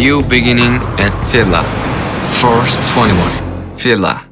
new beginning at Villa. First 21. Villa.